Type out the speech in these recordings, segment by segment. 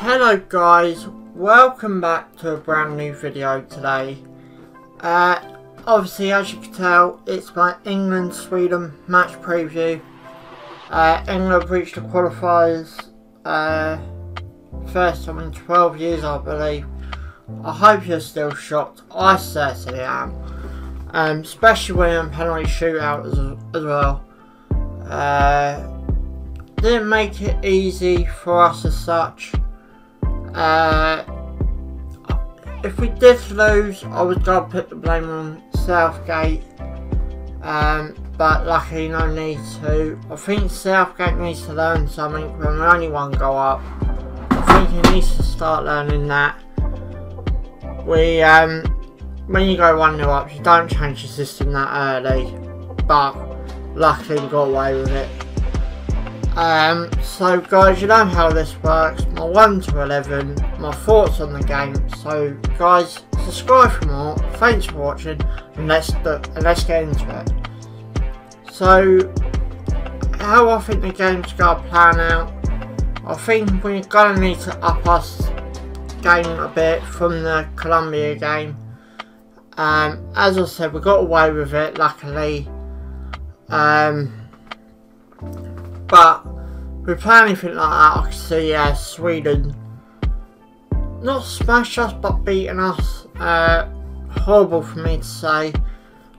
Hello guys, welcome back to a brand new video today. Uh, obviously as you can tell, it's my England-Sweden match preview. Uh, England reached the qualifiers uh, first time in 12 years I believe. I hope you're still shocked, I certainly am. Um, especially when I'm penalty shootout as, as well. Uh, didn't make it easy for us as such. Uh, if we did lose, I was going to put the blame on Southgate. Um, but luckily no need to. I think Southgate needs to learn something when we only one go up. I think he needs to start learning that. We, um, when you go 1 0 up, you don't change the system that early. But luckily we got away with it. Um, so guys, you know how this works, my 1 to 11, my thoughts on the game, so guys, subscribe for more, thanks for watching, and let's, and let's get into it. So, how I think the game's to plan out, I think we're to need to up us game a bit from the Colombia game. Um, as I said, we got away with it, luckily. Um, but with anything like that, I can see uh, Sweden not smash us, but beating us. Uh, horrible for me to say.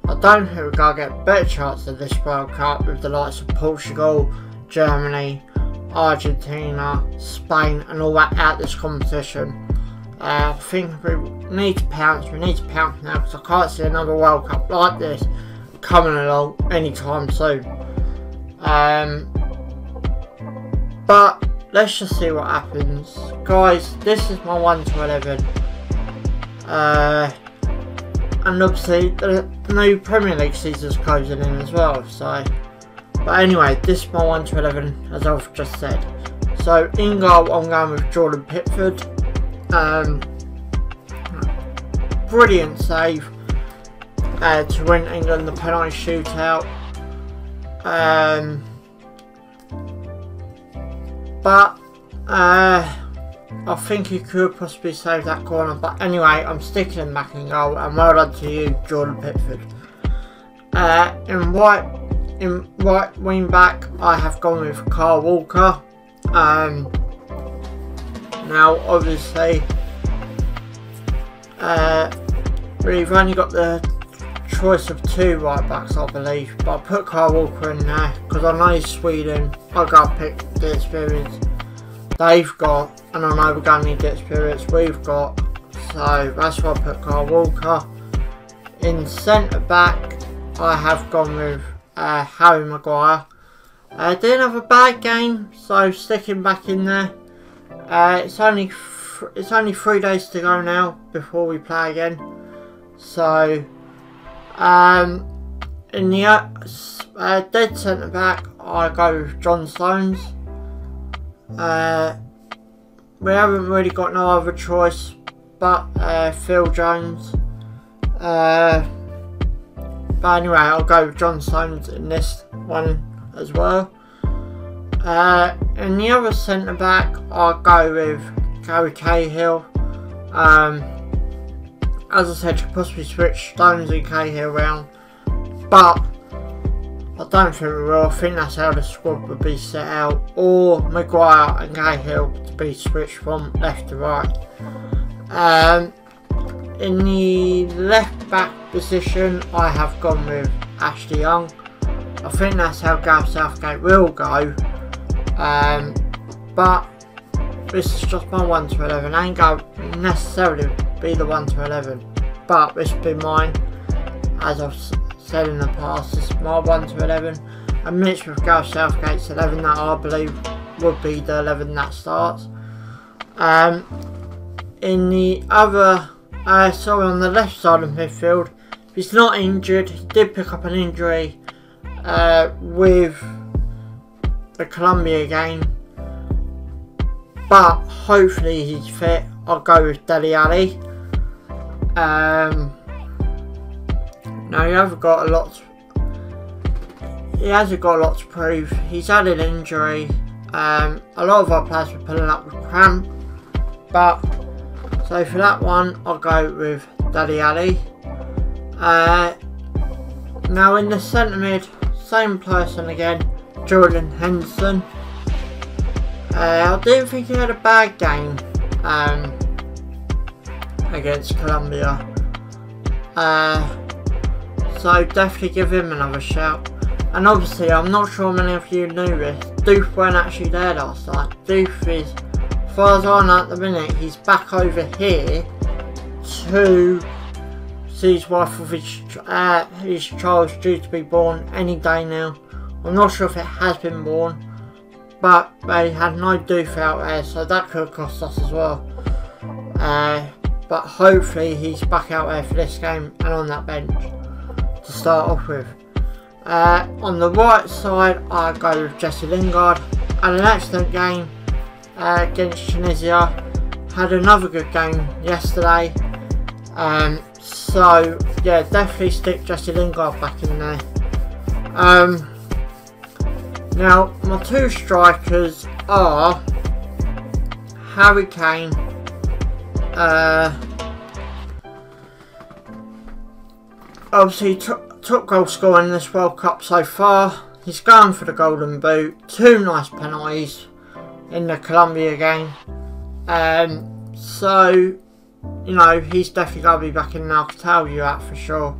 I don't think we're going to get better chance of this World Cup with the likes of Portugal, Germany, Argentina, Spain and all that out this competition. Uh, I think we need to pounce, we need to pounce now because I can't see another World Cup like this coming along anytime soon. Um, but let's just see what happens. Guys, this is my 1 to 11. Uh, and obviously the new Premier League season's closing in as well, so. But anyway, this is my 1 to 11, as I've just said. So, in goal, I'm going with Jordan Pickford. Um, brilliant save uh, to win England the penalty shootout. Um, but uh, I think he could possibly save that corner. But anyway, I'm sticking him back in goal. And well done to you, Jordan Pickford. Uh, in right, in right wing back, I have gone with Kyle Walker. Um, now, obviously, uh, we've only got the choice of two right backs, I believe. But I put Kyle Walker in there because I know Sweden. I got to pick the experience they've got, and I know we're going to need the experience we've got. So that's why I put Kyle Walker. In centre back, I have gone with uh, Harry Maguire. Uh, didn't have a bad game, so sticking back in there. Uh, it's only it's only three days to go now before we play again. So um, in the uh, dead centre back, I go with John Stones. Uh, we haven't really got no other choice but uh, Phil Jones. Uh, but anyway, I'll go with John Stones in this one as well. Uh, in the other centre back, I'll go with Gary Cahill. Um, as I said, you could possibly switch Stones and Cahill around, but I don't think we will. I think that's how the squad would be set out, or Maguire and Cahill to be switched from left to right. Um, in the left back position, I have gone with Ashley Young. I think that's how Gareth Southgate will go. Um, but this is just my 1 to 11. I ain't to necessarily be the 1 to 11. But this will be mine. As I've said in the past, this is my 1 to 11. And mixed with Gareth Southgate's 11 that I believe would be the 11 that starts. Um, in the other, uh, sorry, on the left side of midfield, he's not injured. He did pick up an injury uh, with the Colombia game but hopefully he's fit. I'll go with Dele Alli. Um, now he hasn't got a lot. To, he hasn't got a lot to prove. He's had an injury. Um, a lot of our players were pulling up with cramp, but so for that one, I'll go with Dele Alli. Uh, now in the centre mid, same person again, Jordan Henderson. Uh, I didn't think he had a bad game um, against Colombia. Uh, so definitely give him another shout. And obviously, I'm not sure many of you knew this, Delph weren't actually there last night. Delph is, as far as I know at the minute, he's back over here to see his wife with his, uh, his due to be born any day now. I'm not sure if it has been born, but they had no Delph out there, so that could cost us as well. Uh, but hopefully he's back out there for this game and on that bench to start off with. Uh, on the right side, I go with Jesse Lingard. Had an excellent game uh, against Tunisia. Had another good game yesterday. Um, so, yeah, definitely stick Jesse Lingard back in there. Um, now, my two strikers are Harry Kane. Uh, obviously, took, took goal scoring in this World Cup so far. He's going for the Golden Boot. Two nice penalties in the Colombia game. Um, so, you know, he's definitely going to be back in the Alcatel you at for sure.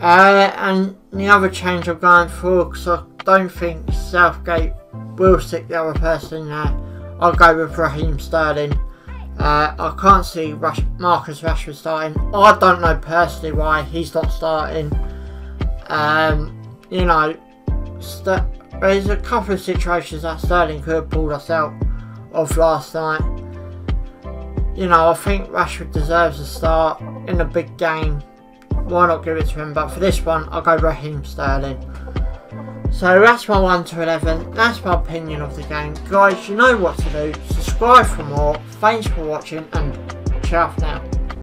Uh, and the other change I'm going for, because I don't think Southgate will stick the other person there. I'll go with Raheem Sterling. Uh, I can't see Marcus Rashford starting. I don't know personally why he's not starting. Um, you know, there's a couple of situations that Sterling could have pulled us out of last night. You know, I think Rashford deserves a start in a big game. Why not give it to him? But for this one, I'll go Raheem Sterling. So that's my 1 to 11, that's my opinion of the game. Guys, you know what to do, subscribe for more, thanks for watching and ciao for now.